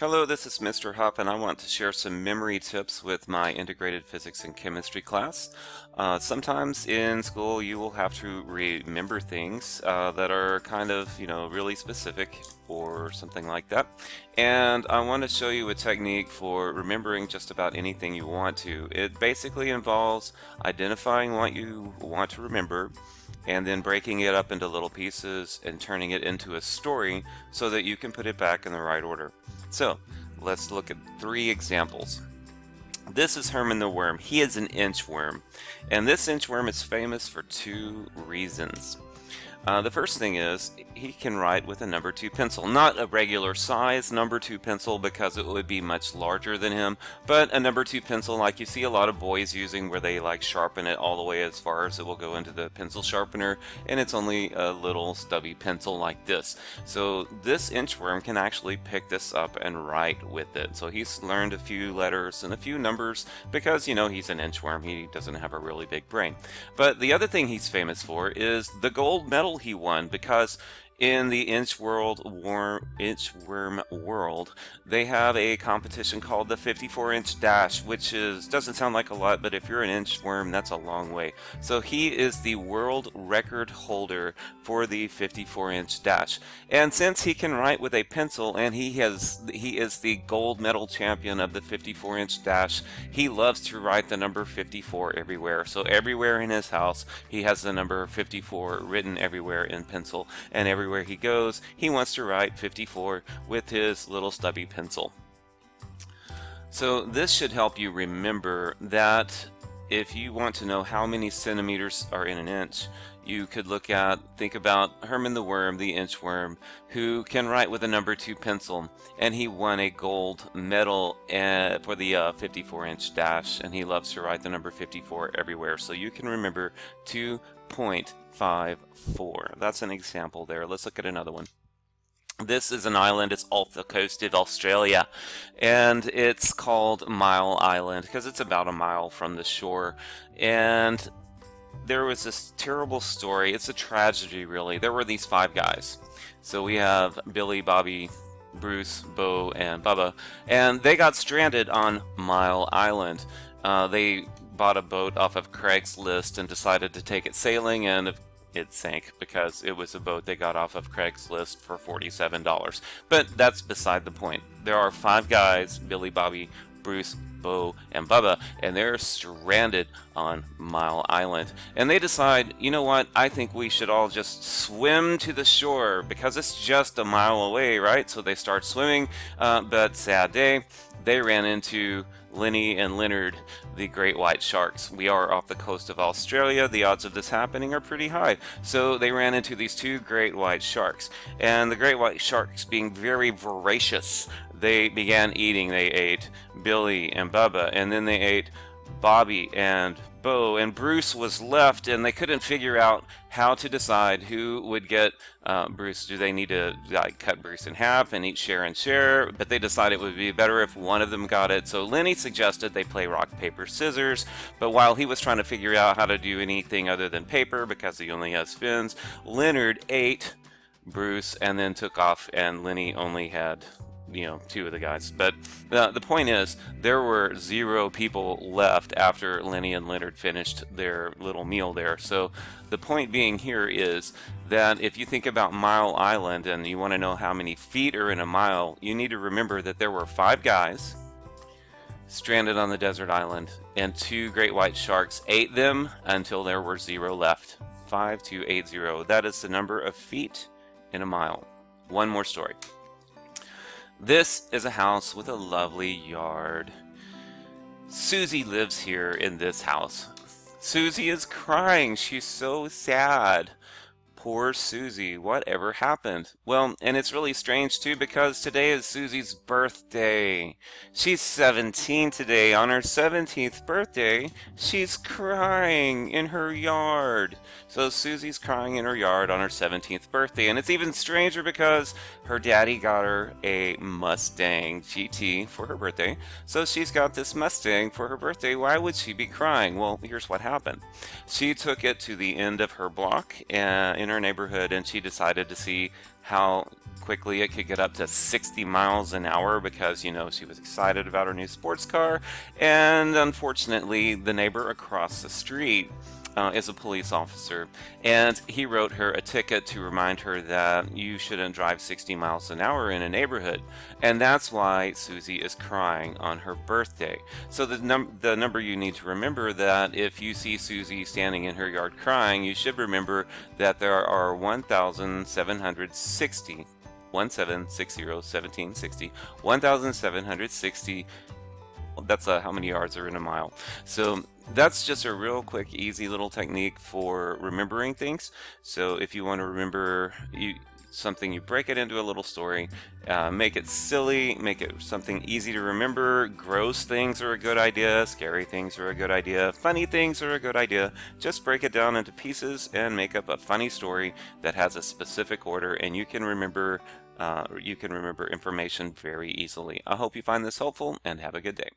Hello, this is Mr. Huff, and I want to share some memory tips with my integrated physics and chemistry class. Uh, sometimes in school you will have to remember things uh, that are kind of, you know, really specific or something like that. And I want to show you a technique for remembering just about anything you want to. It basically involves identifying what you want to remember and then breaking it up into little pieces and turning it into a story so that you can put it back in the right order. So let's look at three examples. This is Herman the Worm. He is an inchworm. And this inchworm is famous for two reasons. Uh, the first thing is he can write with a number 2 pencil. Not a regular size number 2 pencil because it would be much larger than him, but a number 2 pencil like you see a lot of boys using where they like sharpen it all the way as far as it will go into the pencil sharpener and it's only a little stubby pencil like this. So this inchworm can actually pick this up and write with it. So he's learned a few letters and a few numbers because you know he's an inchworm. He doesn't have a really big brain. But the other thing he's famous for is the gold medal he won because in the inchworm worm, inchworm world, they have a competition called the 54 inch dash, which is doesn't sound like a lot, but if you're an inchworm, that's a long way. So he is the world record holder for the 54 inch dash. And since he can write with a pencil and he has he is the gold medal champion of the 54 inch dash, he loves to write the number 54 everywhere. So everywhere in his house, he has the number 54 written everywhere in pencil and everywhere everywhere he goes, he wants to write 54 with his little stubby pencil. So this should help you remember that if you want to know how many centimeters are in an inch, you could look at, think about Herman the Worm, the inchworm, who can write with a number 2 pencil, and he won a gold medal uh, for the uh, 54 inch dash, and he loves to write the number 54 everywhere. So you can remember 2.54. That's an example there. Let's look at another one. This is an island, it's off the coast of Australia, and it's called Mile Island because it's about a mile from the shore. And there was this terrible story. It's a tragedy, really. There were these five guys. So we have Billy, Bobby, Bruce, Bo, and Bubba, and they got stranded on Mile Island. Uh, they bought a boat off of Craigslist and decided to take it sailing, and it sank because it was a boat they got off of Craigslist for $47. But that's beside the point. There are five guys Billy, Bobby, Bruce, Bo, and Bubba, and they're stranded on Mile Island. And they decide, you know what, I think we should all just swim to the shore because it's just a mile away, right? So they start swimming, uh, but sad day, they ran into Lenny and Leonard, the great white sharks. We are off the coast of Australia. The odds of this happening are pretty high. So they ran into these two great white sharks. And the great white sharks, being very voracious, they began eating. They ate Billy and Bubba, and then they ate Bobby and Bo, and Bruce was left, and they couldn't figure out how to decide who would get uh, Bruce. Do they need to like cut Bruce in half and each share and share? But they decided it would be better if one of them got it. So Lenny suggested they play rock, paper, scissors. But while he was trying to figure out how to do anything other than paper because he only has fins, Leonard ate Bruce and then took off, and Lenny only had you know two of the guys. But uh, the point is, there were zero people left after Lenny and Leonard finished their little meal there. So the point being here is that if you think about Mile Island and you want to know how many feet are in a mile, you need to remember that there were five guys stranded on the desert island, and two great white sharks ate them until there were zero left. Five to eight zero. That is the number of feet in a mile. One more story. This is a house with a lovely yard. Susie lives here in this house. Susie is crying. She's so sad. Poor Susie, whatever happened? Well, and it's really strange too because today is Susie's birthday. She's 17 today. On her 17th birthday, she's crying in her yard. So Susie's crying in her yard on her 17th birthday. And it's even stranger because her daddy got her a Mustang GT for her birthday. So she's got this Mustang for her birthday. Why would she be crying? Well, here's what happened. She took it to the end of her block uh, in her neighborhood and she decided to see how quickly it could get up to 60 miles an hour because, you know, she was excited about her new sports car. And unfortunately, the neighbor across the street uh, is a police officer, and he wrote her a ticket to remind her that you shouldn't drive 60 miles an hour in a neighborhood, and that's why Susie is crying on her birthday. So the num the number you need to remember that if you see Susie standing in her yard crying, you should remember that there are 1,760 1760 1760 1760 that's uh, how many yards are in a mile. So that's just a real quick, easy little technique for remembering things. So if you want to remember you, something, you break it into a little story, uh, make it silly, make it something easy to remember. Gross things are a good idea, scary things are a good idea, funny things are a good idea. Just break it down into pieces and make up a funny story that has a specific order, and you can remember. Uh, you can remember information very easily. I hope you find this helpful and have a good day.